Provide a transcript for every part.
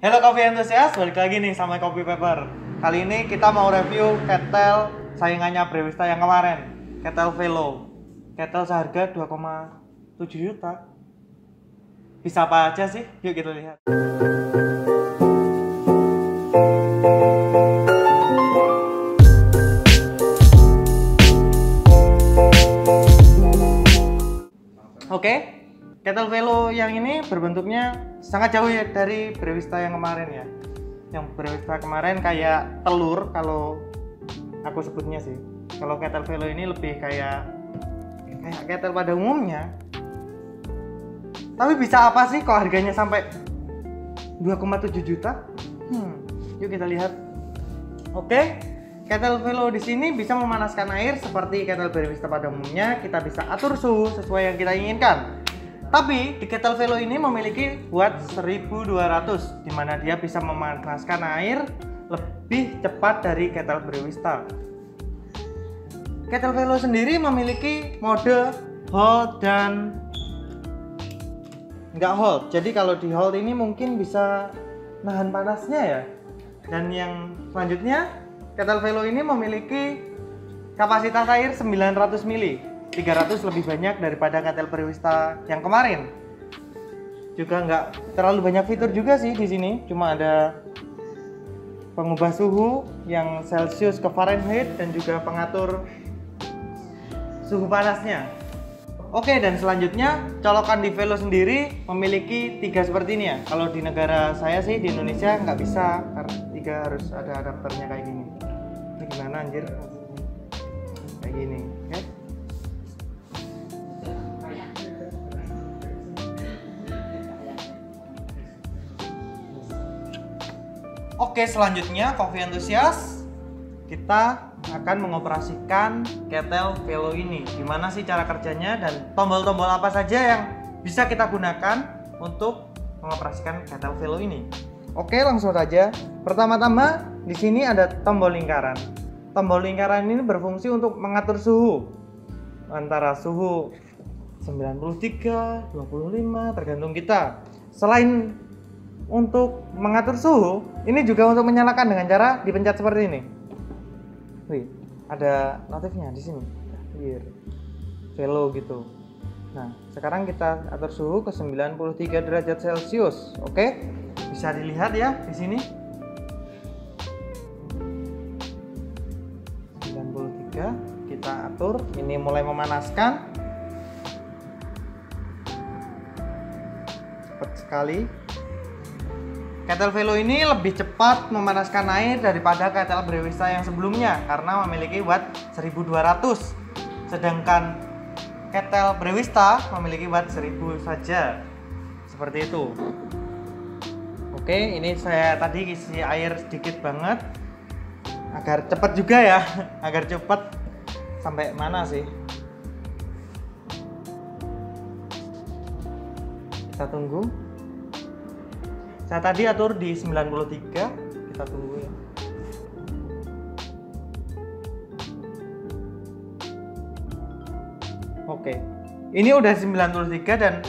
Halo Coffee Enthusiast, balik lagi nih sama Kopi Paper. Kali ini kita mau review kettle saingannya Brewista yang kemarin, kettle Velo. Kettle seharga 2,7 juta. Bisa apa aja sih? Yuk kita lihat. Kettle Velo yang ini berbentuknya sangat jauh ya dari Brewista yang kemarin ya. Yang Brewista kemarin kayak telur kalau aku sebutnya sih. Kalau kettle Velo ini lebih kayak kayak kettle pada umumnya. Tapi bisa apa sih kok harganya sampai 2,7 juta? Hmm, yuk kita lihat. Oke, kettle Velo di sini bisa memanaskan air seperti kettle Brewista pada umumnya. Kita bisa atur suhu sesuai yang kita inginkan. Tapi kettle Velo ini memiliki watt 1200 di mana dia bisa memanaskan air lebih cepat dari kettle Brewista. Kettle Velo sendiri memiliki mode hold dan nggak hold. Jadi kalau di hold ini mungkin bisa nahan panasnya ya. Dan yang selanjutnya kettle Velo ini memiliki kapasitas air 900 ml 300 lebih banyak daripada kettle Brewista yang kemarin. Juga nggak terlalu banyak fitur juga sih di sini, cuma ada pengubah suhu yang Celsius ke Fahrenheit dan juga pengatur suhu panasnya. Oke, dan selanjutnya colokan di Velo sendiri memiliki tiga seperti ini ya. Kalau di negara saya sih di Indonesia nggak bisa karena tiga harus ada adapternya kayak gini. Ini gimana anjir? Kayak gini, oke? Selanjutnya Coffee Enthusiast kita akan mengoperasikan kettle Velo ini. Gimana sih cara kerjanya dan tombol-tombol apa saja yang bisa kita gunakan untuk mengoperasikan kettle Velo ini? Oke, langsung saja. Pertama-tama di sini ada tombol lingkaran. Tombol lingkaran ini berfungsi untuk mengatur suhu antara suhu 93, 25 tergantung kita. Selain untuk mengatur suhu, ini juga untuk menyalakan dengan cara dipencet seperti ini. Wih, ada notifnya di sini. Here. Velo gitu. Nah, sekarang kita atur suhu ke 93 derajat Celcius. Oke. Bisa dilihat ya di sini. 93 kita atur ini mulai memanaskan cepat sekali Kettle Velo ini lebih cepat memanaskan air daripada kettle Brewista yang sebelumnya karena memiliki watt 1200 sedangkan kettle Brewista memiliki watt 1000 saja. Seperti itu. Oke ini saya tadi isi air sedikit banget. Agar cepat juga ya. Agar cepat sampai mana sih? Kita tunggu saya tadi atur di 93 kita tunggu ya. Oke ini udah 93 dan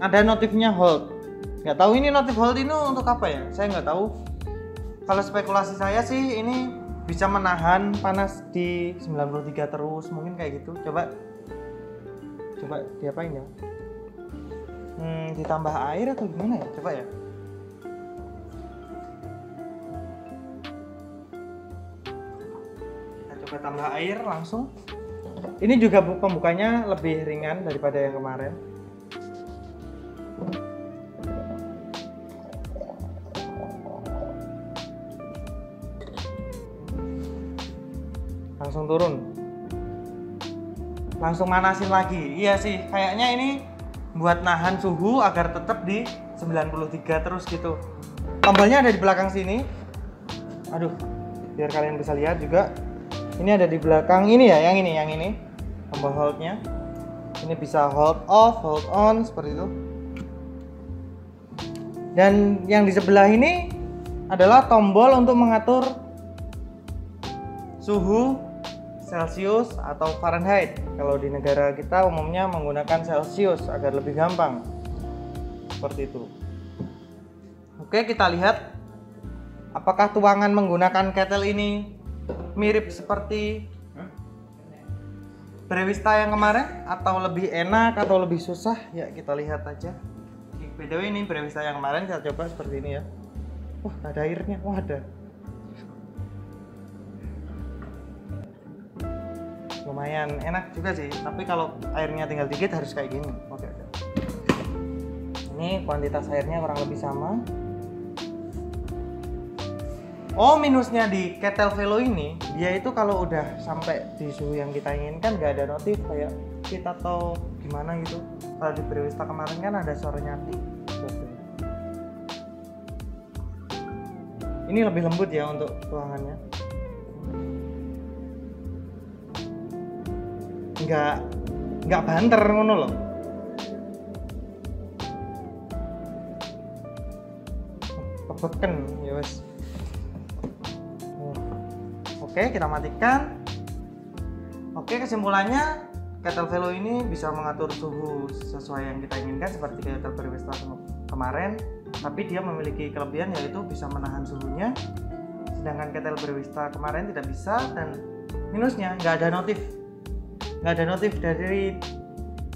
ada notifnya hold. Nggak tahu ini notif hold ini untuk apa ya? Saya nggak tahu. Kalau spekulasi saya sih ini bisa menahan panas di 93 terus mungkin kayak gitu. Coba coba diapain ya? Hmm, ditambah air atau gimana ya? Coba ya coba tambah air langsung. Ini juga pembukanya lebih ringan daripada yang kemarin. Langsung turun. Langsung manasin lagi. Iya sih kayaknya ini buat nahan suhu agar tetap di 93 terus gitu. Tombolnya ada di belakang sini. Aduh biar kalian bisa lihat juga ini ada di belakang ini ya yang ini yang ini tombol holdnya ini bisa hold off hold on seperti itu dan yang di sebelah ini adalah tombol untuk mengatur suhu Celcius atau Fahrenheit. Kalau di negara kita umumnya menggunakan Celcius agar lebih gampang. Seperti itu. Oke, kita lihat apakah tuangan menggunakan kettle ini mirip seperti Brewista yang kemarin atau lebih enak atau lebih susah? Ya, kita lihat aja. BTW ini Brewista yang kemarin saya coba seperti ini ya. Wah, ada airnya. Wah, ada. Lumayan enak juga sih, tapi kalau airnya tinggal dikit harus kayak gini. Oke, oke. Ini kuantitas airnya kurang lebih sama. Oh minusnya di kettle velo ini dia itu kalau udah sampai di suhu yang kita inginkan nggak ada notif kayak kita tahu gimana gitu. Kalau di Brewista kemarin kan ada suara nyati ini lebih lembut ya untuk tuangannya nggak nggak banter ngono loh. Kebeken ya wes Oke, kita matikan. Oke, kesimpulannya kettle velo ini bisa mengatur suhu sesuai yang kita inginkan seperti kettle Brewista kemarin, tapi dia memiliki kelebihan yaitu bisa menahan suhunya. Sedangkan kettle Brewista kemarin tidak bisa dan minusnya nggak ada notif. Nggak ada notif dari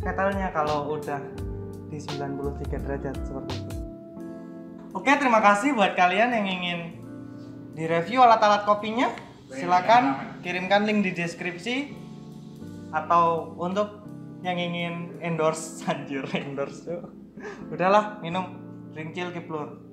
kettlenya kalau udah di 93 derajat seperti itu. Oke, terima kasih buat kalian yang ingin direview alat-alat kopinya silakan kirimkan link di deskripsi atau untuk yang ingin endorse anjir endorse udahlah minum drink chill kiplur